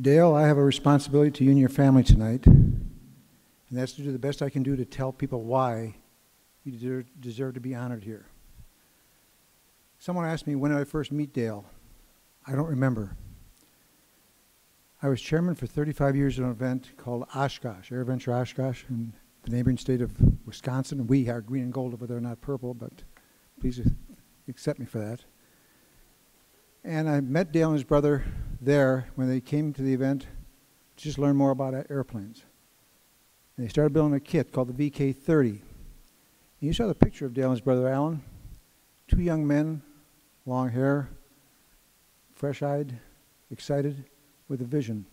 Dale, I have a responsibility to you and your family tonight, and that's to do the best I can do to tell people why you deserve, deserve to be honored here. Someone asked me when did I first meet Dale. I don't remember. I was chairman for 35 years of an event called Oshkosh, AirVenture Oshkosh, in the neighboring state of Wisconsin. We are green and gold over there, not purple, but please accept me for that. And I met Dale and his brother there when they came to the event to just learn more about airplanes. And they started building a kit called the VK-30. And you saw the picture of Dale and his brother Alan, two young men, long hair, fresh-eyed, excited, with a vision.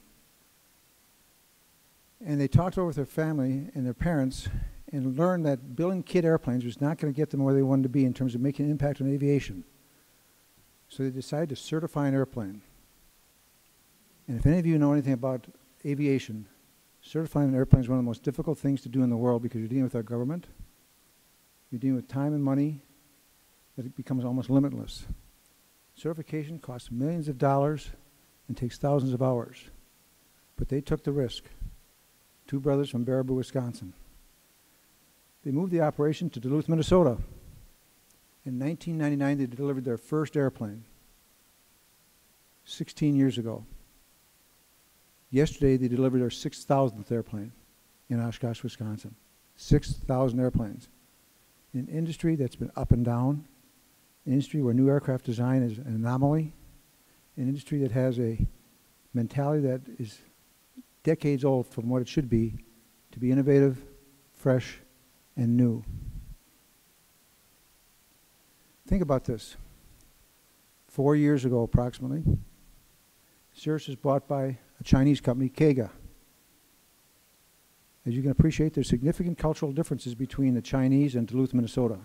And they talked over with their family and their parents and learned that building kit airplanes was not going to get them where they wanted to be in terms of making an impact on aviation. So they decided to certify an airplane. And if any of you know anything about aviation, certifying an airplane is one of the most difficult things to do in the world because you're dealing with our government, you're dealing with time and money that it becomes almost limitless. Certification costs millions of dollars and takes thousands of hours. But they took the risk. Two brothers from Baraboo, Wisconsin. They moved the operation to Duluth, Minnesota. In 1999, they delivered their first airplane, 16 years ago. Yesterday, they delivered their 6,000th airplane in Oshkosh, Wisconsin. 6,000 airplanes. In an industry that's been up and down, an industry where new aircraft design is an anomaly, an industry that has a mentality that is decades old from what it should be to be innovative, fresh, and new. Think about this. Four years ago, approximately, Cirrus was bought by a Chinese company, CAIGA. As you can appreciate, there's significant cultural differences between the Chinese and Duluth, Minnesota.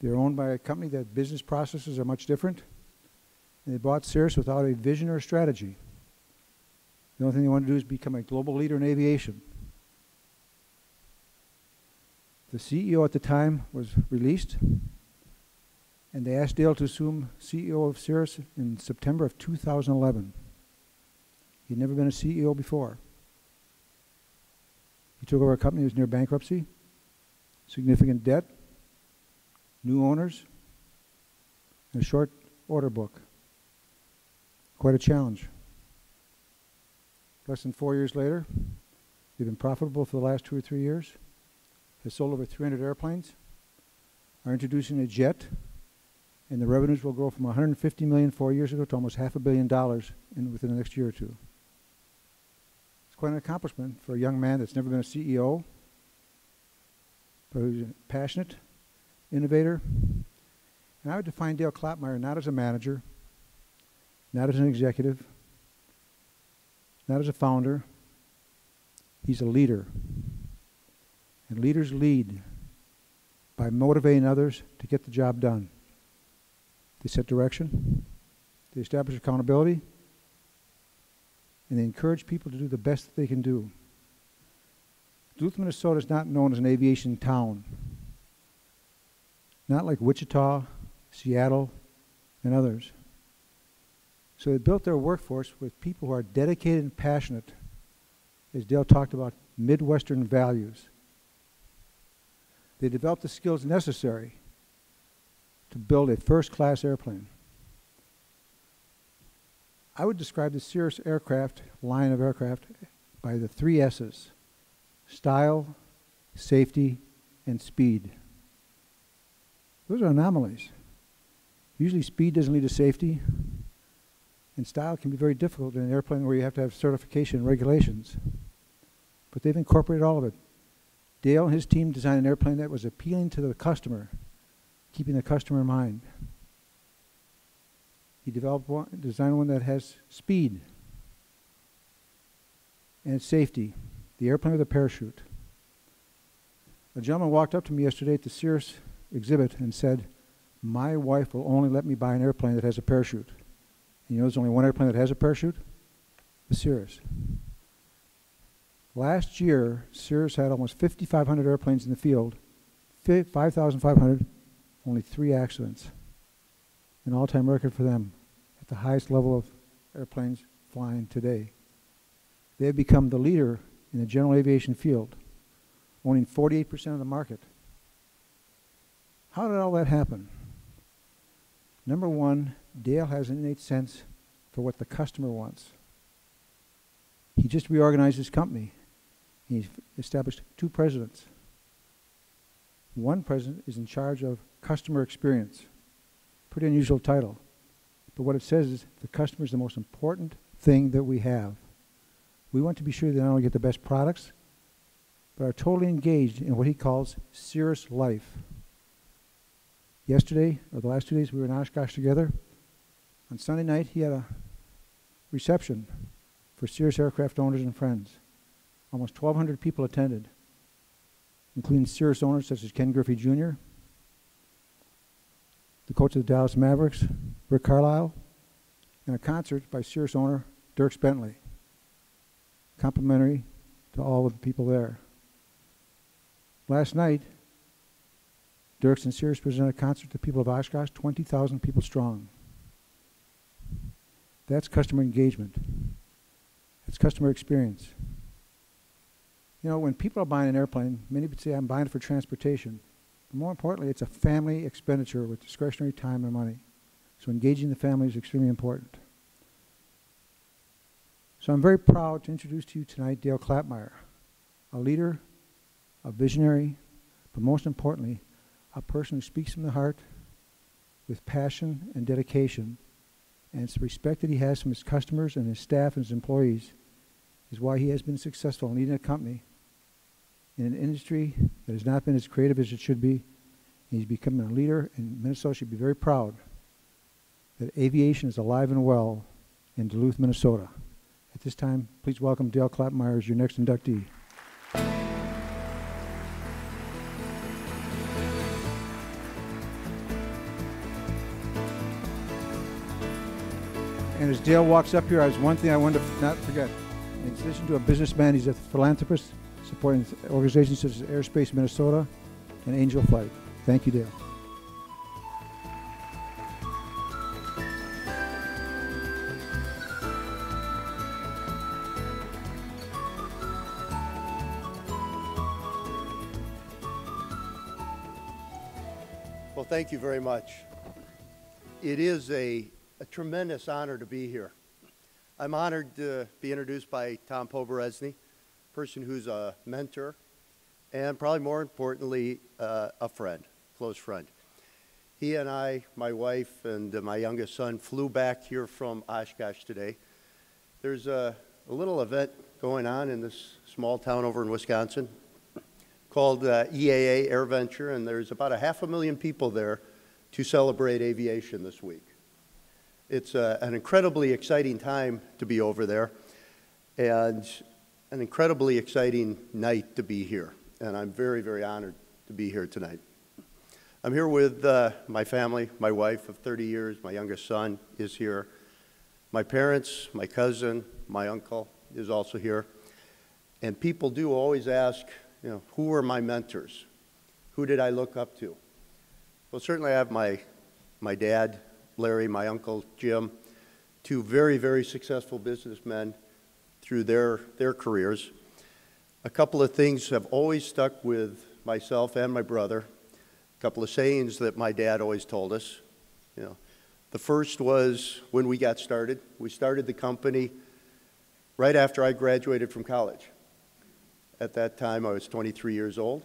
They're owned by a company that business processes are much different. And they bought Cirrus without a vision or a strategy. The only thing they want to do is become a global leader in aviation. The CEO at the time was released, and they asked Dale to assume CEO of Cirrus in September of 2011. He'd never been a CEO before. He took over a company that was near bankruptcy, significant debt, new owners, and a short order book. Quite a challenge. Less than four years later, they've been profitable for the last two or three years, have sold over 300 airplanes, are introducing a jet, and the revenues will grow from 150 million four years ago to almost half a billion dollars in, within the next year or two. Quite an accomplishment for a young man that's never been a CEO, but who's a passionate, innovator. And I would define Dale Klapmeier not as a manager, not as an executive, not as a founder. He's a leader. And leaders lead by motivating others to get the job done. They set direction, they establish accountability, and they encourage people to do the best that they can do. Duluth, Minnesota is not known as an aviation town. Not like Wichita, Seattle, and others. So they built their workforce with people who are dedicated and passionate, as Dale talked about, Midwestern values. They developed the skills necessary to build a first-class airplane. I would describe the Cirrus aircraft line of aircraft by the three S's, style, safety, and speed. Those are anomalies. Usually speed doesn't lead to safety, and style can be very difficult in an airplane where you have to have certification regulations. But they've incorporated all of it. Dale and his team designed an airplane that was appealing to the customer, keeping the customer in mind. He developed one, designed one that has speed and safety. The airplane with a parachute. A gentleman walked up to me yesterday at the Cirrus exhibit and said, My wife will only let me buy an airplane that has a parachute. You know, there's only one airplane that has a parachute? The Cirrus. Last year, Cirrus had almost 5,500 airplanes in the field, 5,500, only three accidents. An all time record for them the highest level of airplanes flying today. They have become the leader in the general aviation field, owning 48% of the market. How did all that happen? Number one, Dale has an innate sense for what the customer wants. He just reorganized his company. He's established two presidents. One president is in charge of customer experience. Pretty unusual title. But what it says is the customer is the most important thing that we have. We want to be sure they not only get the best products, but are totally engaged in what he calls Cirrus life. Yesterday, or the last two days, we were in Oshkosh together. On Sunday night, he had a reception for Cirrus aircraft owners and friends. Almost 1,200 people attended, including Cirrus owners such as Ken Griffey Jr., the coach of the Dallas Mavericks, Rick Carlisle, and a concert by Cirrus owner Dierks Bentley, complimentary to all of the people there. Last night, Dierks and Cirrus presented a concert to people of Oshkosh, 20,000 people strong. That's customer engagement. That's customer experience. You know, when people are buying an airplane, many would say, I'm buying it for transportation. More importantly, it's a family expenditure with discretionary time and money. So engaging the family is extremely important. So I'm very proud to introduce to you tonight Dale Klapmeier, a leader, a visionary, but most importantly, a person who speaks from the heart with passion and dedication. And it's the respect that he has from his customers and his staff and his employees is why he has been successful in leading a company in an industry that has not been as creative as it should be. And he's becoming a leader, and Minnesota should be very proud that aviation is alive and well in Duluth, Minnesota. At this time, please welcome Dale Klapmeier as your next inductee. And as Dale walks up here, I there's one thing I wanted to not forget. In addition to a businessman, he's a philanthropist supporting organizations such as Airspace Minnesota and Angel Flight. Thank you, Dale. Well, thank you very much. It is a, a tremendous honor to be here. I'm honored to be introduced by Tom Poberezny person who's a mentor, and probably more importantly, uh, a friend, close friend. He and I, my wife, and uh, my youngest son flew back here from Oshkosh today. There's a, a, little event going on in this small town over in Wisconsin called uh, EAA AirVenture, and there's about a half a million people there to celebrate aviation this week. It's uh, an incredibly exciting time to be over there. And an incredibly exciting night to be here, and I'm very, very honored to be here tonight. I'm here with uh, my family, my wife of 30 years, my youngest son is here, my parents, my cousin, my uncle is also here. And people do always ask, you know, who were my mentors? Who did I look up to? Well, certainly I have my, my dad, Larry, my uncle, Jim, two very, very successful businessmen through their, their careers. A couple of things have always stuck with myself and my brother. A couple of sayings that my dad always told us. You know, the first was when we got started. We started the company right after I graduated from college. At that time, I was 23 years old,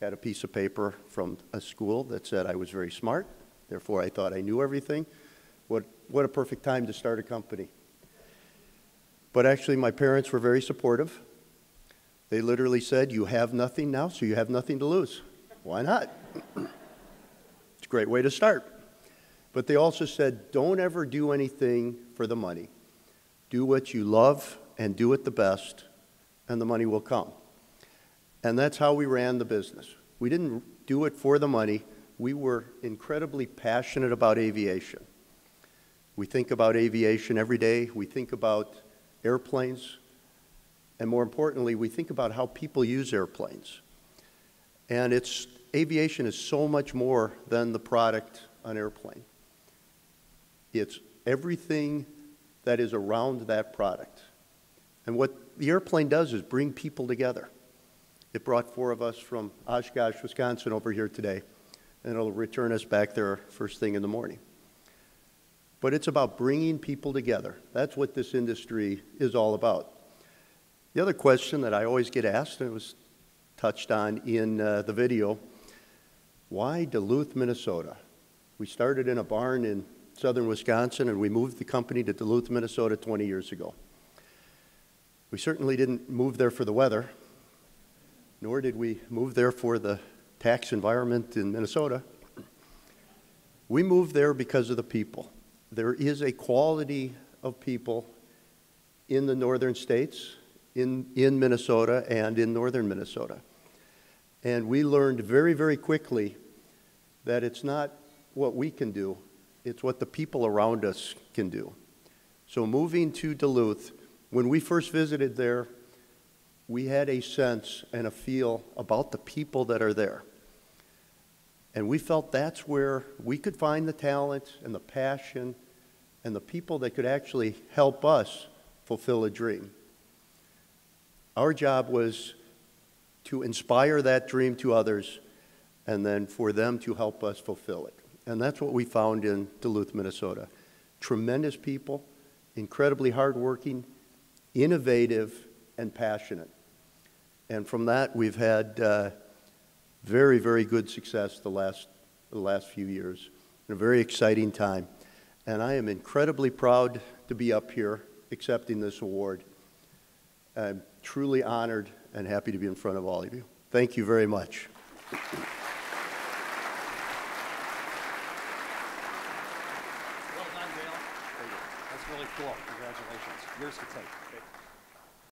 had a piece of paper from a school that said I was very smart, therefore I thought I knew everything. What, what a perfect time to start a company. But actually, my parents were very supportive. They literally said, You have nothing now, so you have nothing to lose. Why not? it's a great way to start. But they also said, Don't ever do anything for the money. Do what you love and do it the best, and the money will come. And that's how we ran the business. We didn't do it for the money, we were incredibly passionate about aviation. We think about aviation every day, we think about airplanes, and more importantly, we think about how people use airplanes. And it's, aviation is so much more than the product on airplane. It's everything that is around that product. And what the airplane does is bring people together. It brought four of us from Oshkosh, Wisconsin over here today, and it'll return us back there first thing in the morning. But it's about bringing people together. That's what this industry is all about. The other question that I always get asked, and it was touched on in uh, the video, why Duluth, Minnesota? We started in a barn in southern Wisconsin, and we moved the company to Duluth, Minnesota 20 years ago. We certainly didn't move there for the weather, nor did we move there for the tax environment in Minnesota. We moved there because of the people. There is a quality of people in the northern states, in, in Minnesota, and in northern Minnesota. And we learned very, very quickly that it's not what we can do, it's what the people around us can do. So moving to Duluth, when we first visited there, we had a sense and a feel about the people that are there. And we felt that's where we could find the talent and the passion and the people that could actually help us fulfill a dream. Our job was to inspire that dream to others and then for them to help us fulfill it. And that's what we found in Duluth, Minnesota. Tremendous people, incredibly hardworking, innovative, and passionate. And from that, we've had uh, very, very good success the last, the last few years. And a very exciting time. And I am incredibly proud to be up here accepting this award. I'm truly honored and happy to be in front of all of you. Thank you very much. Well done, Dale. That's really cool. Congratulations. Yours to take.